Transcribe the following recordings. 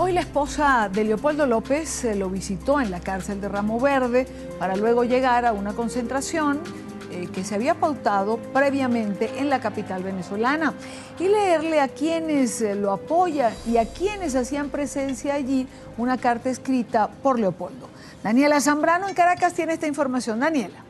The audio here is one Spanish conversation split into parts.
Hoy la esposa de Leopoldo López eh, lo visitó en la cárcel de Ramo Verde para luego llegar a una concentración eh, que se había pautado previamente en la capital venezolana y leerle a quienes eh, lo apoyan y a quienes hacían presencia allí una carta escrita por Leopoldo. Daniela Zambrano en Caracas tiene esta información. Daniela.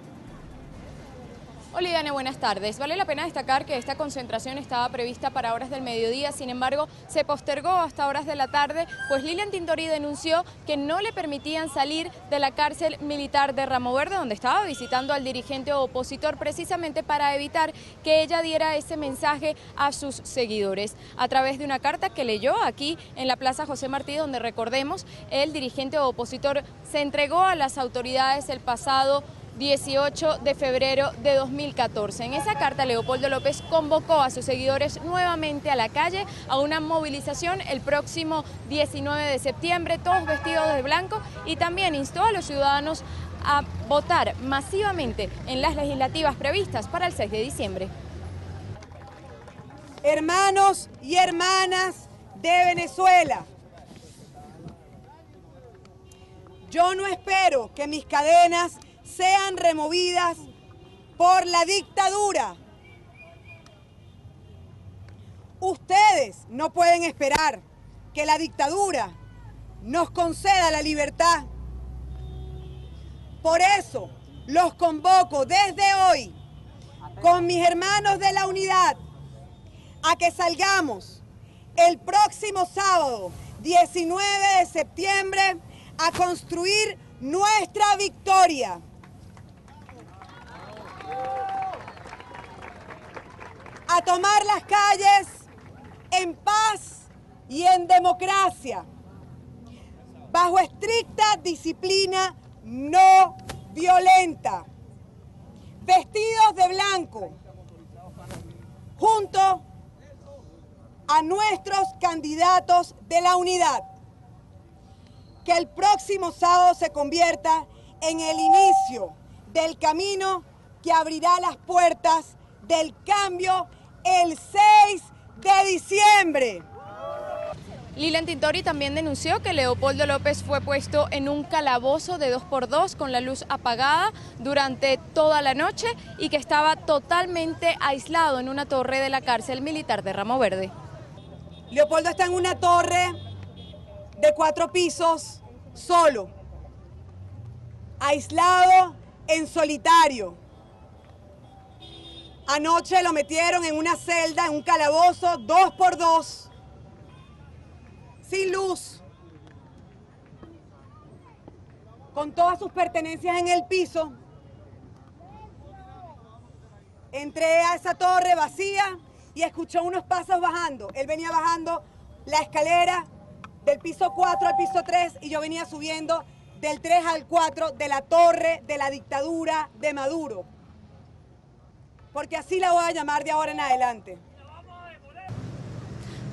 Hola, buenas tardes. Vale la pena destacar que esta concentración estaba prevista para horas del mediodía, sin embargo, se postergó hasta horas de la tarde, pues Lilian Tintori denunció que no le permitían salir de la cárcel militar de Ramo Verde, donde estaba visitando al dirigente opositor, precisamente para evitar que ella diera ese mensaje a sus seguidores. A través de una carta que leyó aquí en la Plaza José Martí, donde recordemos, el dirigente opositor se entregó a las autoridades el pasado 18 de febrero de 2014. En esa carta, Leopoldo López convocó a sus seguidores nuevamente a la calle a una movilización el próximo 19 de septiembre, todos vestidos de blanco, y también instó a los ciudadanos a votar masivamente en las legislativas previstas para el 6 de diciembre. Hermanos y hermanas de Venezuela, yo no espero que mis cadenas sean removidas por la dictadura. Ustedes no pueden esperar que la dictadura nos conceda la libertad. Por eso los convoco desde hoy con mis hermanos de la unidad a que salgamos el próximo sábado 19 de septiembre a construir nuestra victoria. Tomar las calles en paz y en democracia, bajo estricta disciplina no violenta, vestidos de blanco, junto a nuestros candidatos de la unidad. Que el próximo sábado se convierta en el inicio del camino que abrirá las puertas del cambio el 6 de diciembre. Lilian Tintori también denunció que Leopoldo López fue puesto en un calabozo de 2x2 con la luz apagada durante toda la noche y que estaba totalmente aislado en una torre de la cárcel militar de Ramo Verde. Leopoldo está en una torre de cuatro pisos, solo, aislado, en solitario. Anoche lo metieron en una celda, en un calabozo, dos por dos, sin luz, con todas sus pertenencias en el piso. Entré a esa torre vacía y escuchó unos pasos bajando. Él venía bajando la escalera del piso 4 al piso 3 y yo venía subiendo del 3 al 4 de la torre de la dictadura de Maduro porque así la voy a llamar de ahora en adelante.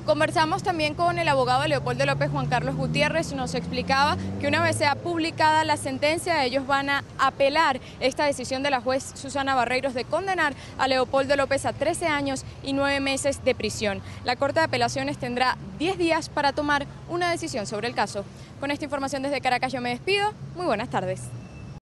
Conversamos también con el abogado Leopoldo López, Juan Carlos Gutiérrez, nos explicaba que una vez sea publicada la sentencia, ellos van a apelar esta decisión de la juez Susana Barreiros de condenar a Leopoldo López a 13 años y 9 meses de prisión. La Corte de Apelaciones tendrá 10 días para tomar una decisión sobre el caso. Con esta información desde Caracas yo me despido. Muy buenas tardes.